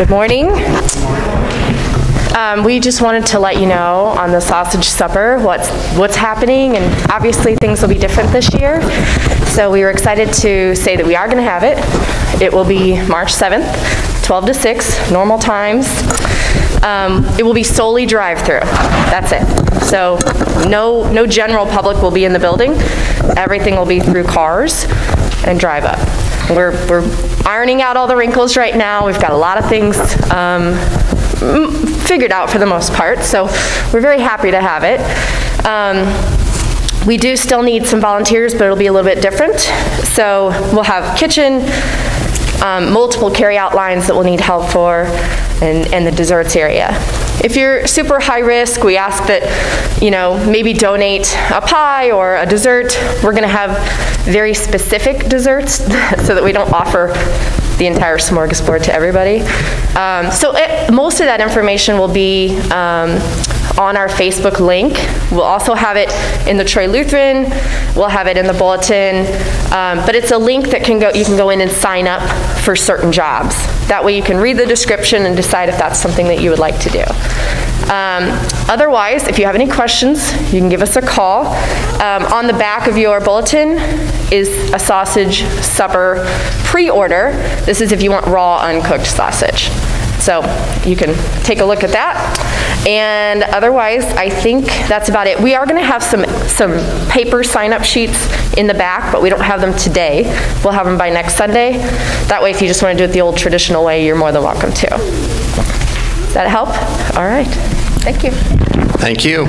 Good morning. Um, we just wanted to let you know on the sausage supper what's what's happening, and obviously things will be different this year. So we were excited to say that we are going to have it. It will be March 7th, 12 to 6, normal times. Um, it will be solely drive-through. That's it. So no no general public will be in the building. Everything will be through cars and drive up. We're, we're ironing out all the wrinkles right now. We've got a lot of things um, figured out for the most part, so we're very happy to have it. Um, we do still need some volunteers, but it'll be a little bit different. So we'll have kitchen, um, multiple carry-out lines that we'll need help for, and, and the desserts area. If you're super high risk, we ask that, you know, maybe donate a pie or a dessert. We're going to have very specific desserts so that we don't offer the entire smorgasbord to everybody. Um, so it, most of that information will be um, on our Facebook link. We'll also have it in the Troy Lutheran. We'll have it in the bulletin. Um, but it's a link that can go. You can go in and sign up for certain jobs. That way, you can read the description and decide if that's something that you would like to do. Um, otherwise, if you have any questions, you can give us a call. Um, on the back of your bulletin is a sausage supper pre-order. This is if you want raw, uncooked sausage. So you can take a look at that. And otherwise, I think that's about it. We are going to have some, some paper sign-up sheets in the back, but we don't have them today. We'll have them by next Sunday. That way, if you just want to do it the old traditional way, you're more than welcome to. Does that help? All right. Thank you. Thank you.